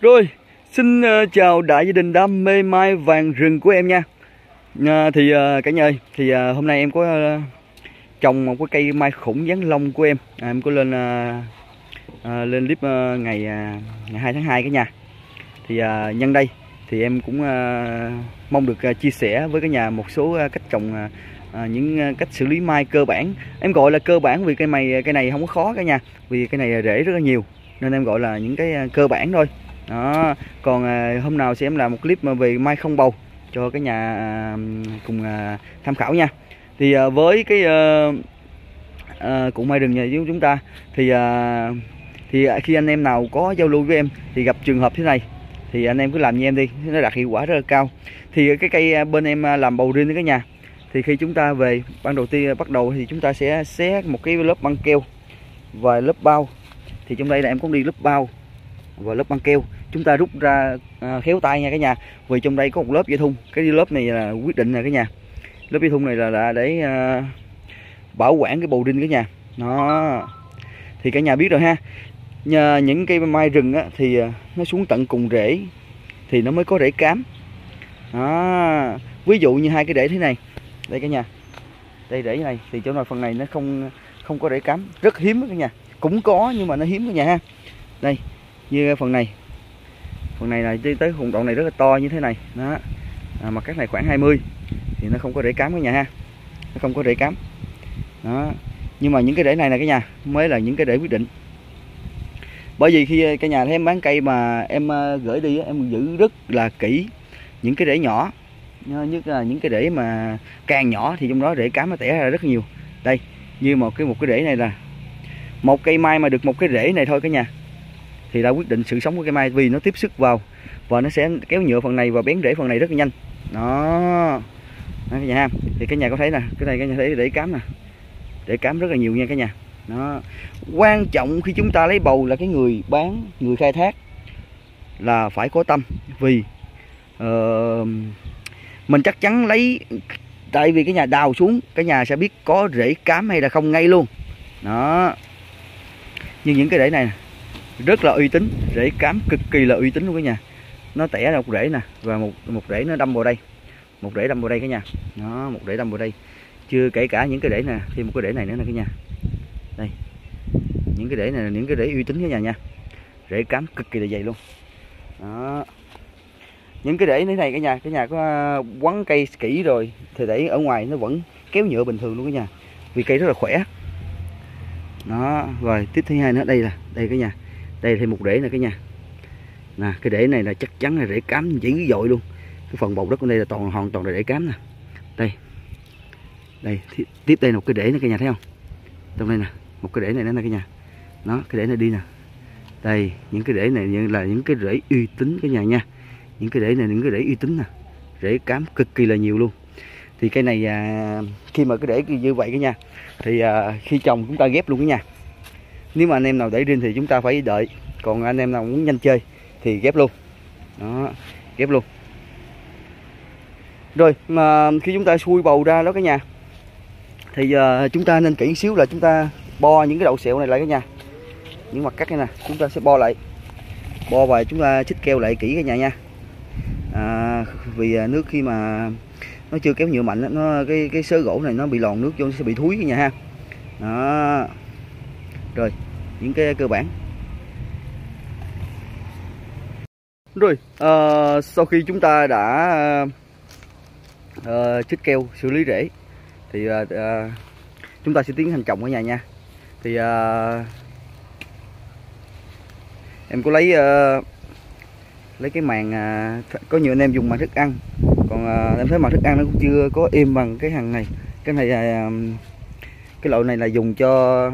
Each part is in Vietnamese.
Rồi, xin ờ, chào đại gia đình đam mê mai vàng rừng của em nha. à, thì ờ, cả nhà ơi, thì hôm nay em có trồng một cái cây mai khủng giáng long của em. À, em có lên à, lên clip ngày ngày 2 tháng 2 cả nhà. Thì à, nhân đây thì em cũng à, mong được chia sẻ với cả nhà một số cách trồng à, những cách xử lý mai cơ bản em gọi là cơ bản vì cây mày cây này không có khó cả nhà vì cây này rễ rất là nhiều nên em gọi là những cái cơ bản thôi đó còn à, hôm nào sẽ em làm một clip mà về mai không bầu cho cái nhà à, cùng à, tham khảo nha. Thì à, với cái à, à, cụ mai rừng nhà chúng ta thì à, thì khi anh em nào có giao lưu với em thì gặp trường hợp thế này thì anh em cứ làm như em đi nó đạt hiệu quả rất là cao. Thì cái cây à, bên em à, làm bầu riêng cái nhà thì khi chúng ta về ban đầu tiên bắt đầu thì chúng ta sẽ xé một cái lớp băng keo và lớp bao. Thì trong đây là em cũng đi lớp bao và lớp băng keo chúng ta rút ra à, khéo tay nha cả nhà. Vì trong đây có một lớp dây thun. Cái lớp này là quyết định nè cả nhà. Lớp dây thun này là, là để à, bảo quản cái bầu đinh cả nhà. Nó thì cả nhà biết rồi ha. Nhờ những cây mai rừng á, thì à, nó xuống tận cùng rễ thì nó mới có rễ cám. Đó. ví dụ như hai cái rễ thế này. Đây cả nhà. Đây rễ này thì chỗ nào phần này nó không không có rễ cám. Rất hiếm cả nhà. Cũng có nhưng mà nó hiếm cả nhà ha. Đây như phần này phần này là đi tới vùng đoạn này rất là to như thế này. Đó. À, mặt cắt này khoảng 20 thì nó không có rễ cám cả nhà ha. Nó không có rễ cám. Đó. Nhưng mà những cái rễ này là cái nhà mới là những cái rễ quyết định. Bởi vì khi ờ, cái nhà thấy em bán cây mà em ờ, gửi đi em giữ rất là kỹ những cái rễ nhỏ. Nhất là những cái rễ mà càng nhỏ thì trong đó rễ cám nó tẻ ra rất nhiều. Đây như một cái một cái rễ này là một cây mai mà được một cái rễ này thôi cả nhà thì đã quyết định sự sống của cây mai vì nó tiếp sức vào và nó sẽ kéo nhựa phần này và bén rễ phần này rất là nhanh. Đó. Đó cả nhà ha. Thì cái nhà có thấy nè cái này cái nhà thấy rễ cám nè. Rễ cám rất là nhiều nha cả nhà. Đó. Quan trọng khi chúng ta lấy bầu là cái người bán người khai thác là phải có tâm. Vì uh, mình chắc chắn lấy tại vì cái nhà đào xuống cái nhà sẽ biết có rễ cám hay là không ngay luôn. Đó. Nhưng những cái rễ này rất là uy tín, rễ cám cực kỳ là uy tín luôn cả nhà. Nó tẻ ra một rễ nè, và một một rễ nó đâm vào đây. Một rễ đâm vào đây cả nhà. Nó một rễ đâm vào đây. Chưa kể cả những cái rễ nè, thêm một cái rễ này nữa nè cả nhà. Đây. Những cái rễ này là những cái rễ uy tín cả nhà nha. Rễ cám cực kỳ là dày luôn. Đó. Những cái rễ thế này cả nhà, cái nhà có à, quấn cây kỹ rồi, thì để ở ngoài nó vẫn kéo nhựa bình thường luôn cả nhà. Vì cây rất là khỏe. Đó, rồi tiếp thứ hai nữa, đây là, đây cả nhà đây thêm một rễ nè cả nhà nè cái rễ này là chắc chắn là rễ cám dữ dội luôn. Cái phần bầu đất của đây là toàn hoàn toàn là rễ cám nè. Đây. Đây tiếp đây một cái rễ nè cả nhà thấy không? Trong đây nè một cái rễ này nữa nè cả nhà. Nó cái rễ này đi nè. Đây những cái rễ này là những cái rễ uy tín cả nhà nha. Những cái rễ này những cái rễ uy tín nè. Rễ cám cực kỳ là nhiều luôn. Thì cây này à, khi mà cái rễ như vậy cả nhà thì à, khi trồng chúng ta ghép luôn cả nhà nếu mà anh em nào để riêng thì chúng ta phải đợi. Còn anh em nào muốn nhanh chơi thì ghép luôn. Đó ghép luôn. Rồi mà khi chúng ta xui bầu ra đó cả nhà thì uh, chúng ta nên kỹ xíu là chúng ta bo những cái đậu sẹo này lại cả nhà. Những mặt cắt này nè chúng ta sẽ bo lại. Bo và chúng ta chích keo lại kỹ cả nhà nha. À, vì ờ, nước khi mà nó chưa kéo nhựa mạnh nó cái cái sớ gỗ này nó bị lòn nước vô nó sẽ bị thúi cả nhà ha. Đó. Rồi những cái cơ bản. Rồi uh, sau khi chúng ta đã uh, chích keo xử lý rễ thì uh, uh, chúng ta sẽ tiến hành trồng ở nhà nha. Thì uh, em có lấy uh, lấy cái màng uh, có nhiều anh em dùng màng thức ăn còn uh, em thấy màng thức ăn nó cũng chưa có êm bằng cái hàng này. Cái này uh, cái loại này là dùng cho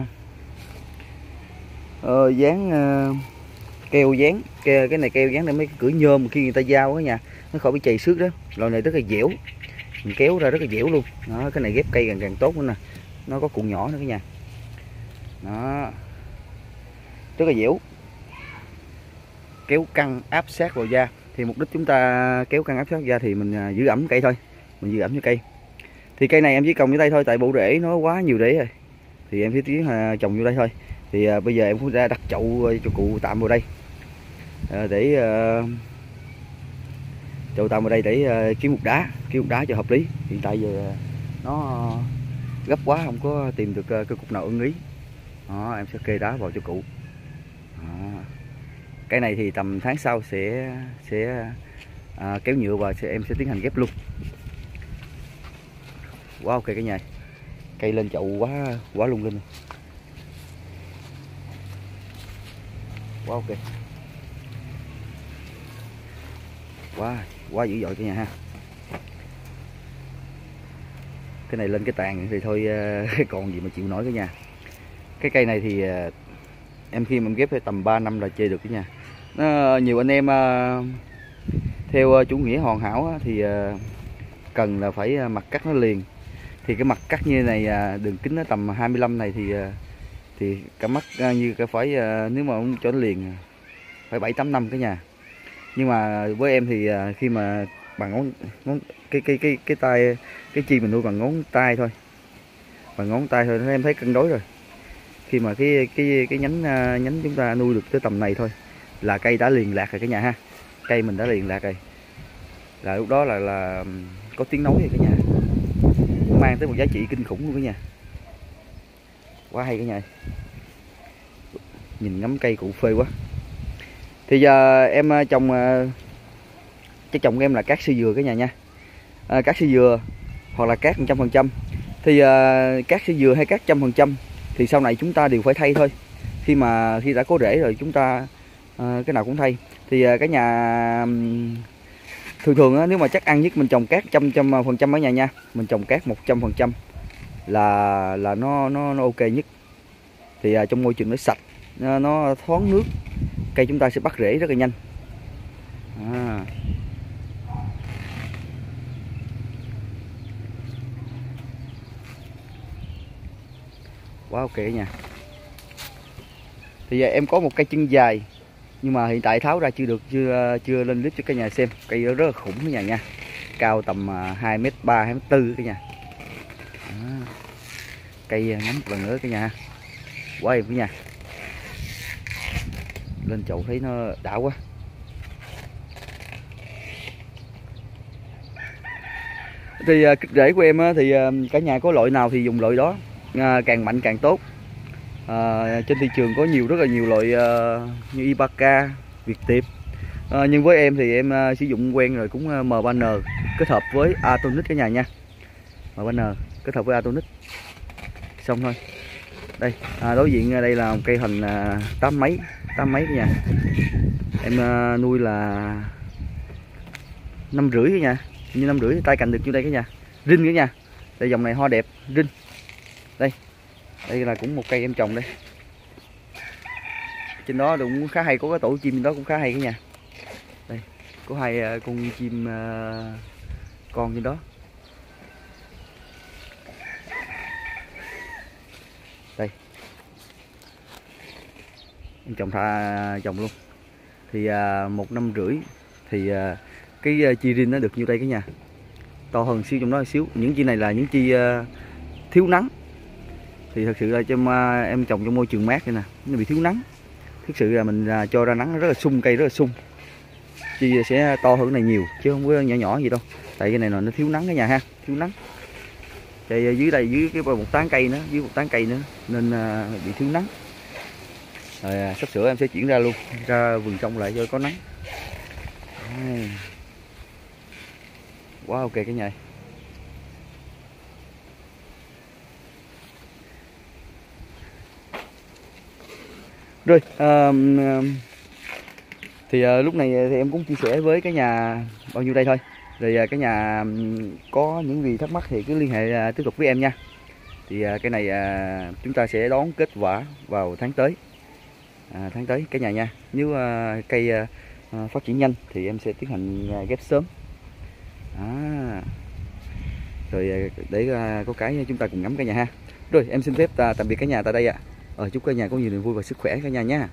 uh, dán uh, keo dán. Ke cái này keo dán để mấy cái cửa nhôm khi người ta giao đó nha. Nó khỏi bị chày xước đó. Loại này rất là dẻo. Mình kéo ra rất là dẻo luôn. Đó cái này ghép cây càng càng tốt nữa nè. Nó có cuộn nhỏ nữa cả nhà. Đó. Rất là dẻo. Kéo căng áp sát vào da. Thì mục đích chúng ta kéo căng áp sát da thì mình à, giữ ẩm cây thôi. Mình giữ ẩm cho cây. Thì cây này em chỉ trồng như đây thôi tại bộ rễ nó quá nhiều rễ rồi. Thì em phía tiến à, trồng vô đây thôi thì à, bây giờ em cũng ra đặt chậu ờ, cho cụ tạm vào đây. À, để à, chậu tạm vào đây để à, kiếm một đá kiếm một đá cho hợp lý. Hiện tại giờ nó gấp quá không có tìm được cái cục nào ưng ý. Đó, em sẽ kê đá vào cho cụ. Đó. cái này thì tầm tháng sau sẽ sẽ à, kéo nhựa và sẽ, em sẽ tiến hành ghép luôn. Quá ok cái nhà. Cây lên chậu quá quá lung linh. Quá ok. Quá quá dữ dội cái nhà ha. Cái này lên cái tàn thì thôi ờ, còn gì mà chịu nổi cái nhà. Cái cây này thì ờ, em khi mà em ghép phải tầm 3 năm là chơi được cái nhà. Nó, nhiều anh em ờ, theo chủ nghĩa hoàn hảo thì cần là phải mặt cắt nó liền. Thì cái mặt cắt như này đường kính nó tầm 25 này thì thì cả mắt à, như cái phải à, nếu mà cho nó liền à, phải bảy tám năm cái nhà. Nhưng mà với em thì khi mà bằng ngón ngón, cái cái cái cái tay, cái chi mình nuôi bằng ngón tay thôi. Bằng ngón tay thôi, em thấy cân đối rồi. Khi mà cái cái cái nhánh nhánh chúng ta nuôi được tới tầm này thôi, là cây đã liền lạc rồi cả nhà ha. Cây mình đã liền lạc rồi. Là lúc đó là là có tiếng nói rồi cả nhà. Mang tới một giá trị kinh khủng luôn cả nhà quá hay cả nhà nhìn ngắm cây cụ phê quá. Thì giờ em ờ, trồng à, ờ, cái trồng em là cát sư dừa cả nhà nha. À, cát sư dừa hoặc là cát 100% thì uh, cát sư dừa hay cát trăm phần trăm thì sau này chúng ta đều phải thay thôi. Khi mà khi đã có rễ rồi chúng ta à, cái nào cũng thay. Thì à, cái nhà thường thường á, nếu mà chắc ăn nhất mình trồng cát trăm trăm phần trăm ở nhà nha. Mình trồng cát một trăm phần trăm là là nó nó nó ok nhất. Thì à, trong môi trường nó sạch nó, nó thoáng nước cây chúng ta sẽ bắt rễ rất là nhanh. À. quá ok nha. Thì giờ em có một cây chân dài nhưng mà hiện tại tháo ra chưa được chưa à, chưa lên clip cho cả nhà xem. Cây rất là khủng cả nhà nha. Cao tầm 2 m 3 2 m 4 cả nhà đó. cây ngắm một lần nữa cả nhà. Quá em cả nhà. Lên chậu thấy nó đã quá. Thì à, kích rễ của em thì à, cả nhà có loại nào thì dùng loại đó. À, càng mạnh càng tốt. À, trên thị trường có nhiều rất là nhiều loại à, như Ibaka, Việt Tiệp. À, nhưng với em thì em à, sử dụng quen rồi cũng à, M3N kết hợp với Atonic cả nhà nha. M3N kết hợp với Atonic xong thôi. Đây à, đối diện à, đây là một cây hình à, tám mấy tám mấy nha. Nhà em à, nuôi là năm rưỡi cái nhà như năm rưỡi tay cành được như đây cái nhà? Rinh cái nhà. Đây dòng này hoa đẹp rinh. Đây đây là cũng một cây em trồng đây. Trên đó cũng khá hay có cái tổ chim đó cũng khá hay cái nhà. Đây có hai à, con chim uh, con trên đó. Em trồng tha trồng luôn. Thì à, một năm rưỡi thì à, cái à, chi rin nó được nhiêu đây cả nhà? To hơn xíu trong đó xíu. Những chi này là những chi à, thiếu nắng. Thì thật sự là cho em trồng trong môi trường mát đây nè. Nó bị thiếu nắng. Thực sự là mình à, cho ra nắng rất là sung cây rất là sung. Chi sẽ to hơn cái này nhiều chứ không có nhỏ nhỏ gì đâu. Tại cái này là nó thiếu nắng cái nhà ha thiếu nắng. Thì à, dưới đây dưới cái một tán cây nữa dưới một tán cây nữa nên à, bị thiếu nắng rồi à, sắp sửa em sẽ chuyển ra luôn. Ra vườn trong lại cho có nắng. Quá wow, ok cái nhà. Rồi uh, thì uh, lúc này thì em cũng chia sẻ với cái nhà bao nhiêu đây thôi. Rồi uh, cái nhà có những gì thắc mắc thì cứ liên hệ uh, tiếp tục với em nha. Thì uh, cái này uh, chúng ta sẽ đón kết quả vào tháng tới à, tháng tới cái nhà nha. Nếu à, cây à, à, phát triển nhanh thì em sẽ tiến hành ghép sớm. À, rồi để có cái chúng ta cùng ngắm cả nhà ha. Rồi em xin phép tạm biệt cả nhà tại đây ạ. À. Ờ, chúc cả nhà có nhiều niềm vui và sức khỏe cả nhà nha.